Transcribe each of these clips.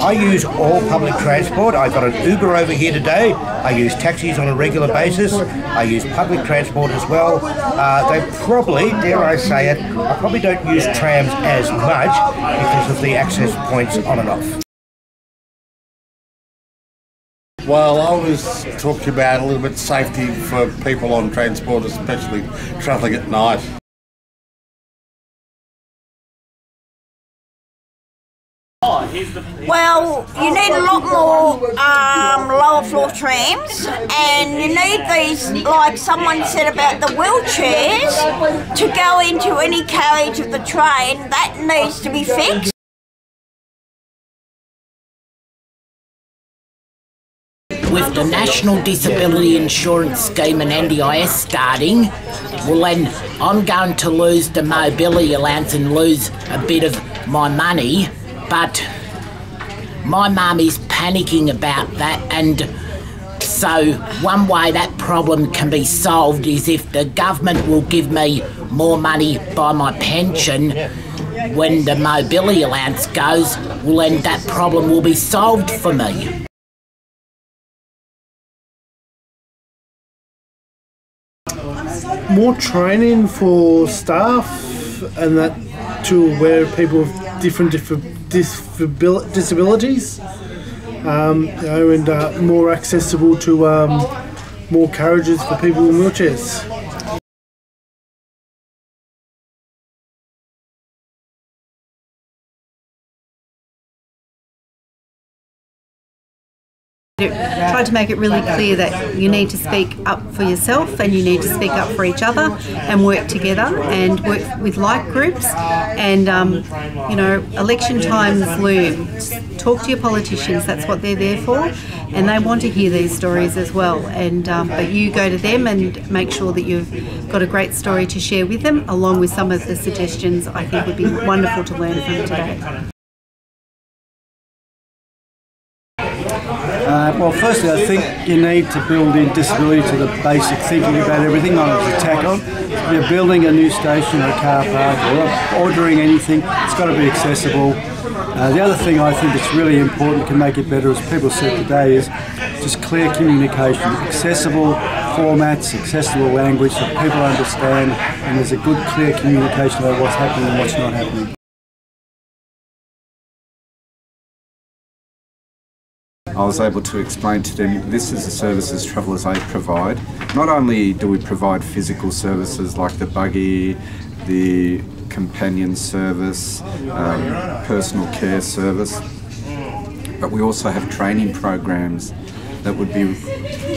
I use all public transport. I've got an Uber over here today. I use taxis on a regular basis. I use public transport as well. Uh, they probably, dare I say it, I probably don't use trams as much because of the access points on and off. Well, I was talking about a little bit safety for people on transport, especially travelling at night. Well, you need a lot more um, lower floor trams, and you need these, like someone said about the wheelchairs, to go into any carriage of the train. That needs to be fixed. with the National Disability Insurance Scheme and NDIS starting, well then I'm going to lose the mobility allowance and lose a bit of my money, but my mum is panicking about that and so one way that problem can be solved is if the government will give me more money by my pension when the mobility allowance goes, well then that problem will be solved for me. more training for staff and that to where people with different different disabilities um, you know, and uh, more accessible to um, more carriages for people in wheelchairs. Tried to make it really clear that you need to speak up for yourself and you need to speak up for each other and work together and work with like groups. And um, you know election times loom. Talk to your politicians. That's what they're there for. And they want to hear these stories as well. And um, but you go to them and make sure that you've got a great story to share with them along with some of the suggestions I think would be wonderful to learn from today. Uh, well, firstly, I think you need to build in disability to the basic thinking about everything on it to tack on. You're building a new station or a car park or ordering anything, it's got to be accessible. Uh, the other thing I think that's really important can make it better, as people said today, is just clear communication, accessible formats, accessible language that people understand, and there's a good, clear communication about what's happening and what's not happening. I was able to explain to them this is the services Travellers Aid provide. Not only do we provide physical services like the buggy, the companion service, um, personal care service, but we also have training programs that would be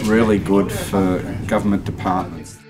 really good for government departments.